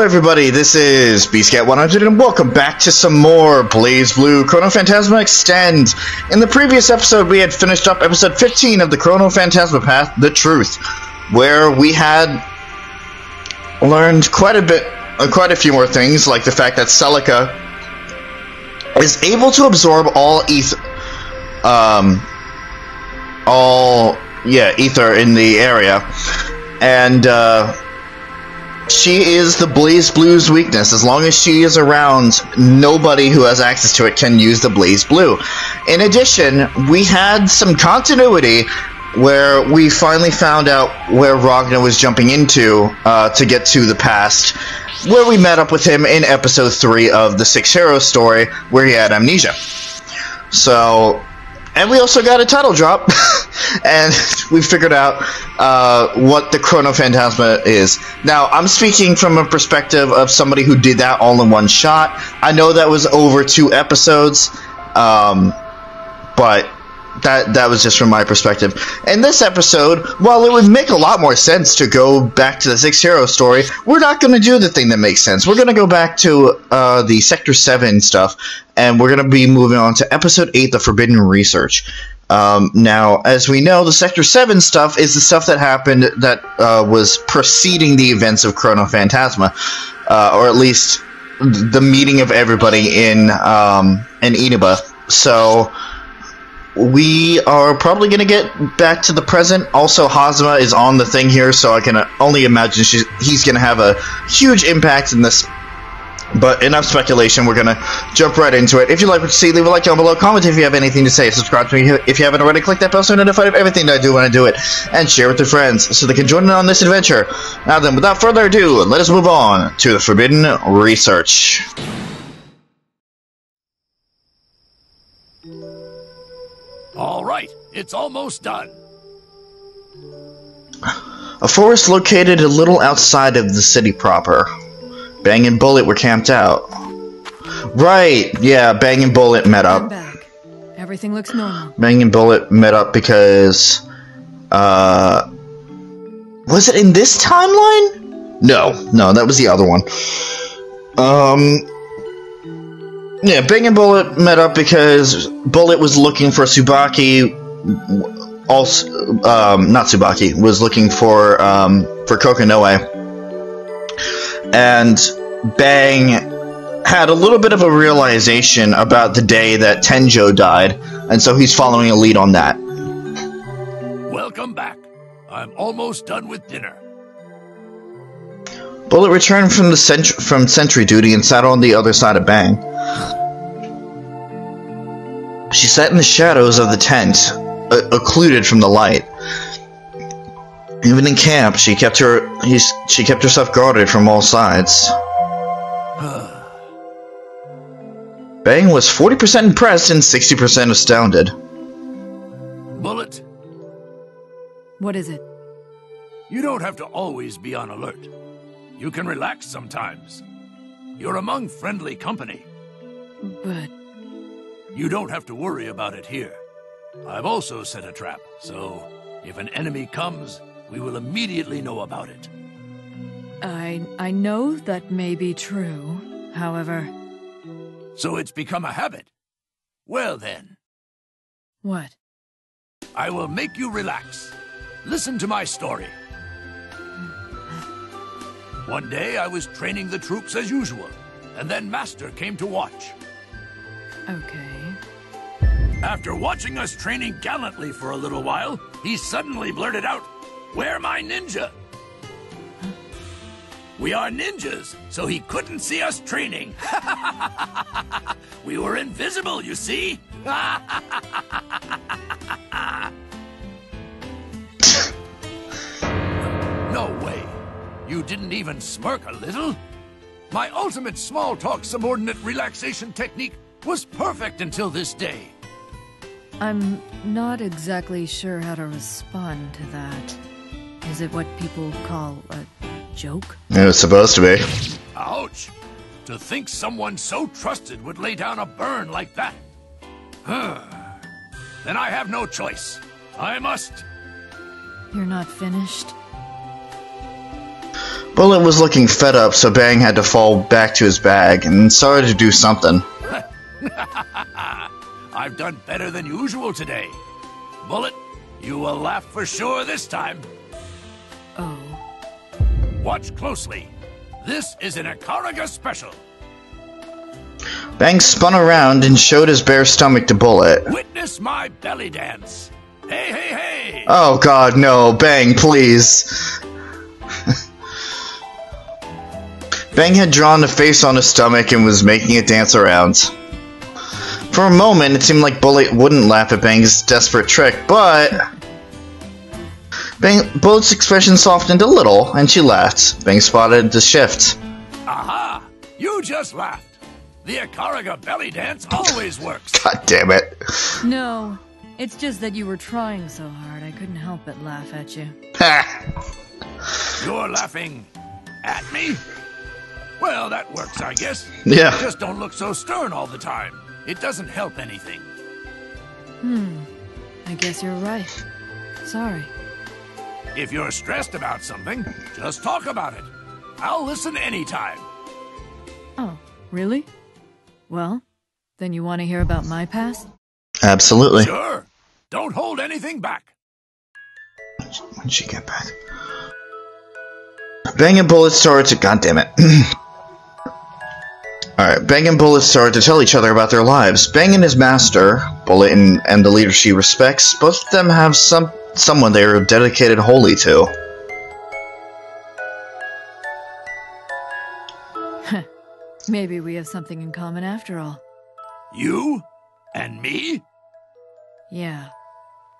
everybody, this is BSCat100 and welcome back to some more BlazBlue Chrono Phantasma Extend. In the previous episode, we had finished up episode 15 of the Chrono Phantasma Path, The Truth, where we had learned quite a bit, uh, quite a few more things, like the fact that Celica is able to absorb all ether, um, all, yeah, ether in the area, and, uh, she is the BlazBlue's weakness. As long as she is around, nobody who has access to it can use the BlazBlue. In addition, we had some continuity where we finally found out where Ragna was jumping into uh, to get to the past, where we met up with him in episode 3 of the Six Heroes story, where he had amnesia. So, and we also got a title drop, and we figured out uh, what the Chrono Phantasma is. Now, I'm speaking from a perspective of somebody who did that all in one shot. I know that was over two episodes, um, but that that was just from my perspective. In this episode, while it would make a lot more sense to go back to the Six Hero story, we're not going to do the thing that makes sense. We're going to go back to uh, the Sector Seven stuff, and we're going to be moving on to Episode Eight, the Forbidden Research. Um, now, as we know, the Sector 7 stuff is the stuff that happened that uh, was preceding the events of Chrono Phantasma, uh, or at least the meeting of everybody in um, in Inaba. So we are probably going to get back to the present. Also, Hazama is on the thing here, so I can only imagine she's, he's going to have a huge impact in this but enough speculation. We're gonna jump right into it. If you like what you see, leave a like down below. Comment if you have anything to say. Subscribe to me if you haven't already. Click that bell so you're notified of everything that I do when I do it, and share with your friends so they can join in on this adventure. Now then, without further ado, let us move on to the Forbidden Research. All right, it's almost done. A forest located a little outside of the city proper. Bang and Bullet were camped out. Right, yeah, Bang and Bullet met up. Everything looks normal. Bang and Bullet met up because, uh, was it in this timeline? No, no, that was the other one. Um, yeah, Bang and Bullet met up because Bullet was looking for Tsubaki. Also, um, not Tsubaki was looking for um for Kokonoe, and Bang had a little bit of a realization about the day that Tenjo died, and so he's following a lead on that. Welcome back. I'm almost done with dinner. Bullet returned from the cent- from sentry duty and sat on the other side of Bang. She sat in the shadows of the tent, uh, occluded from the light. Even in camp, she kept her he's, she kept herself guarded from all sides. Bang was 40% impressed and 60% astounded. Bullet, What is it? you don't have to always be on alert. You can relax sometimes. You're among friendly company. But You don't have to worry about it here. I've also set a trap, so if an enemy comes, we will immediately know about it. I I know that may be true. However, So it's become a habit. Well then, what? I will make you relax. Listen to my story. One day I was training the troops as usual, and then Master came to watch. Okay. After watching us training gallantly for a little while, he suddenly blurted out, Where my ninja? We are ninjas, so he couldn't see us training. we were invisible, you see? no way. You didn't even smirk a little? My ultimate small talk subordinate relaxation technique was perfect until this day. I'm not exactly sure how to respond to that. Is it what people call a joke? It was supposed to be. Ouch! To think someone so trusted would lay down a burn like that. then I have no choice. I must. You're not finished? Bullet was looking fed up, so Bang had to fall back to his bag and started to do something. I've done better than usual today. Bullet, you will laugh for sure this time. Oh. Watch closely. This is an Ikaruga special. Bang spun around and showed his bare stomach to Bullet. Witness my belly dance. Hey, hey, hey! Oh god, no. Bang, please. Bang had drawn a face on his stomach and was making it dance around. For a moment, it seemed like Bullet wouldn't laugh at Bang's desperate trick, but... Bang, Bullet's expression softened a little, and she laughed. Bang spotted the shift. Aha! You just laughed. The Ikaruga belly dance always works. God damn it. No, it's just that you were trying so hard, I couldn't help but laugh at you. Ha! You're laughing at me? Well, that works, I guess. Yeah. Just don't look so stern all the time. It doesn't help anything. Hmm. I guess you're right. Sorry. If you're stressed about something, just talk about it. I'll listen anytime. Oh, really? Well, then you want to hear about my past? Absolutely. Sure. Don't hold anything back. When'd she get back? Bang and Bullet started to. God damn it. Alright, Bang and Bullet started to tell each other about their lives. Bang and his master, Bullet and, and the leader she respects, both of them have some someone they are dedicated wholly to. Maybe we have something in common after all. You? And me? Yeah.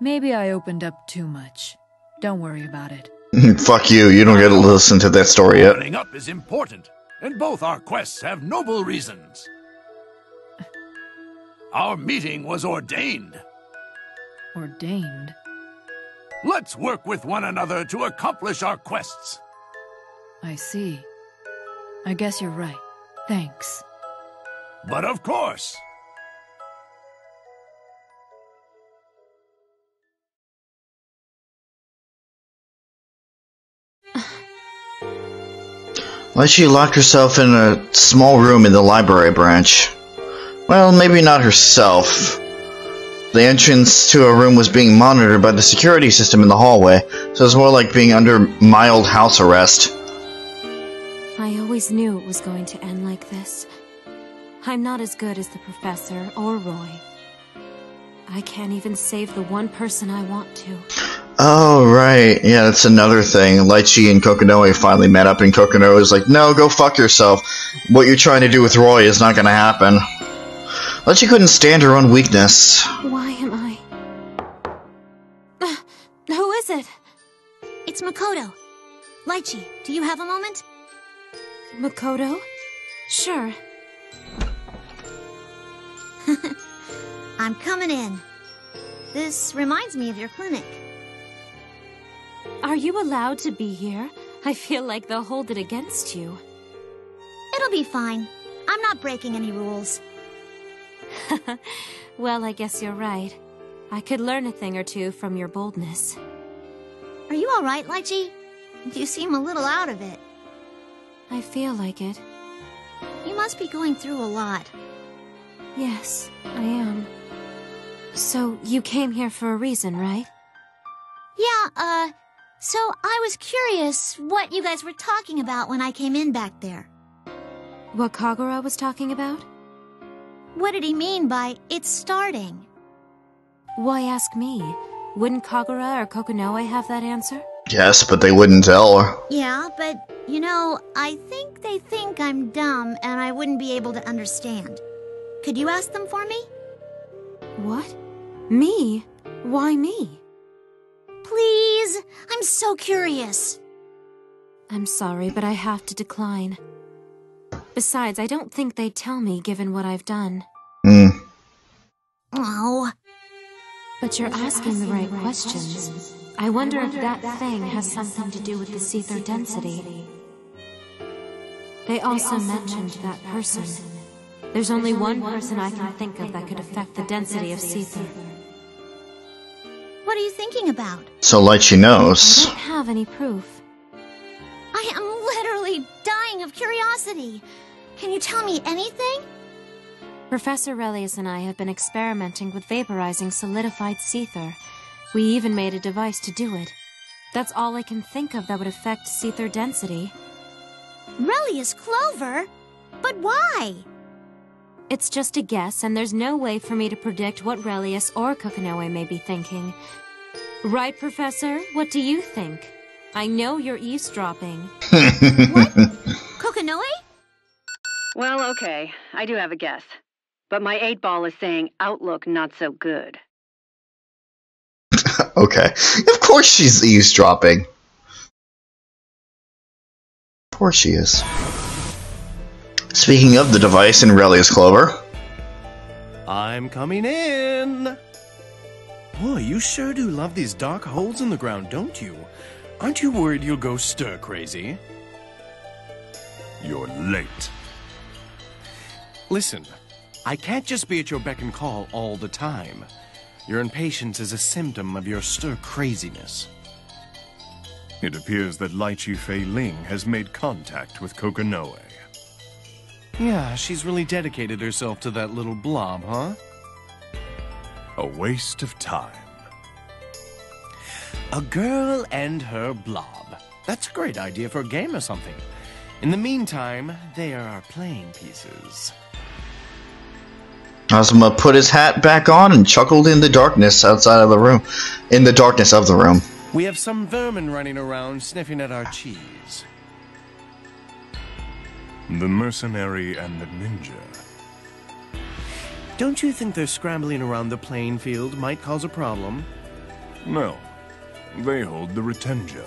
Maybe I opened up too much. Don't worry about it. Fuck you, you don't get to listen to that story yet. Opening up is important, and both our quests have noble reasons. Our meeting was ordained. Ordained. Let's work with one another to accomplish our quests. I see. I guess you're right. Thanks. But of course, Why she locked herself in a small room in the library branch? Well, maybe not herself. The entrance to a room was being monitored by the security system in the hallway, so it's more like being under mild house arrest. I always knew it was going to end like this. I'm not as good as the professor or Roy. I can't even save the one person I want to. Oh, right. Yeah, that's another thing. Litchi and Kokonoe finally met up, and Kokonoe is like, no, go fuck yourself. What you're trying to do with Roy is not gonna happen. Litchi couldn't stand her own weakness. Why Litchi, do you have a moment? Makoto? Sure. I'm coming in. This reminds me of your clinic. Are you allowed to be here? I feel like they'll hold it against you. It'll be fine. I'm not breaking any rules. well, I guess you're right. I could learn a thing or two from your boldness. Are you alright, Litchi? You seem a little out of it. I feel like it. You must be going through a lot. Yes, I am. So, you came here for a reason, right? Yeah, uh, so I was curious what you guys were talking about when I came in back there. What Kagura was talking about? What did he mean by it's starting? Why ask me? Wouldn't Kagura or Kokonoe have that answer? Yes, but they wouldn't tell her. Yeah, but, you know, I think they think I'm dumb and I wouldn't be able to understand. Could you ask them for me? What? Me? Why me? Please? I'm so curious. I'm sorry, but I have to decline. Besides, I don't think they'd tell me given what I've done. Hmm. Oh, But you're asking the right questions. I wonder if that thing has something to do with the Seithr density. They also mentioned that person. There's only one person I can think of that could affect the density of Seithr. what are you thinking about? So Litchi I knows. don't have any proof. I am literally dying of curiosity. Can you tell me anything? Professor Relius and I have been experimenting with vaporizing solidified Seithr. We even made a device to do it. That's all I can think of that would affect Seithr density. Relius Clover? But why? It's just a guess, and there's no way for me to predict what Relius or Kokonoe may be thinking. Right, Professor? What do you think? I know you're eavesdropping. what? Kokonoe? Well, okay. I do have a guess. But my eight ball is saying outlook not so good. okay. Of course she's eavesdropping. Of course she is. Speaking of the device in Relius Clover. I'm coming in! Boy, you sure do love these dark holes in the ground, don't you? Aren't you worried you'll go stir crazy? You're late. Listen, I can't just be at your beck and call all the time. Your impatience is a symptom of your stir craziness. It appears that Litchi Faye-Ling has made contact with Kokonoe. Yeah, she's really dedicated herself to that little blob, huh? A waste of time. A girl and her blob. That's a great idea for a game or something. In the meantime, they are our playing pieces. Hazama put his hat back on and chuckled in the darkness outside of the room. In the darkness of the room. We have some vermin running around sniffing at our cheese. The mercenary and the ninja. Don't you think their scrambling around the playing field might cause a problem? No. They hold the Retenjo.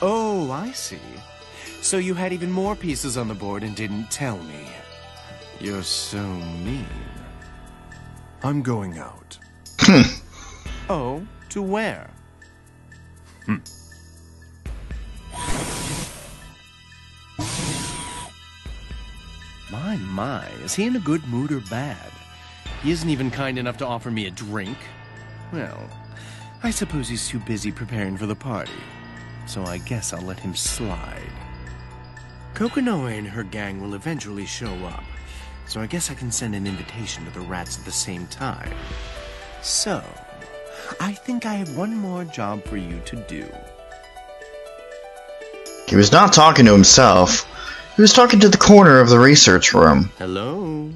Oh, I see. So you had even more pieces on the board and didn't tell me. You're so mean. I'm going out. oh, to where? Hmm. My, my, is he in a good mood or bad? He isn't even kind enough to offer me a drink. Well, I suppose he's too busy preparing for the party. So I guess I'll let him slide. Kokonoe and her gang will eventually show up. So I guess I can send an invitation to the rats at the same time. So, I think I have one more job for you to do. He was not talking to himself. He was talking to the corner of the research room. Hello?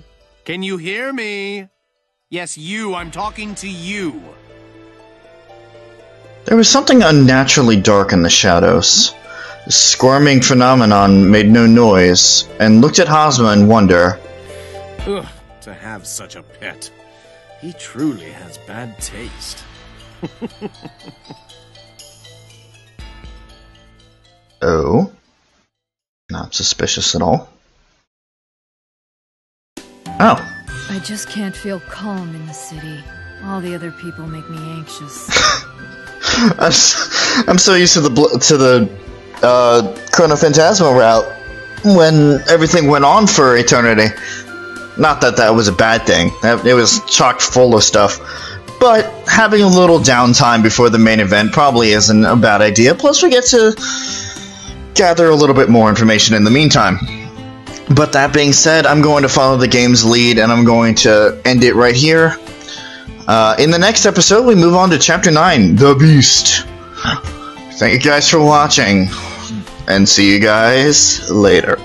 Can you hear me? Yes, you. I'm talking to you. There was something unnaturally dark in the shadows. The squirming phenomenon made no noise, and looked at Hazama in wonder. Ugh, to have such a pet. He truly has bad taste. oh? Not suspicious at all. Oh. I just can't feel calm in the city. All the other people make me anxious. I'm, so, I'm so used to the to the uh, Chrono Phantasma route when everything went on for eternity. Not that that was a bad thing. It was chock full of stuff. But having a little downtime before the main event probably isn't a bad idea. Plus, we get to gather a little bit more information in the meantime. But that being said, I'm going to follow the game's lead and I'm going to end it right here. Uh, in the next episode, we move on to Chapter 9 The Beast. Thank you guys for watching, and see you guys later.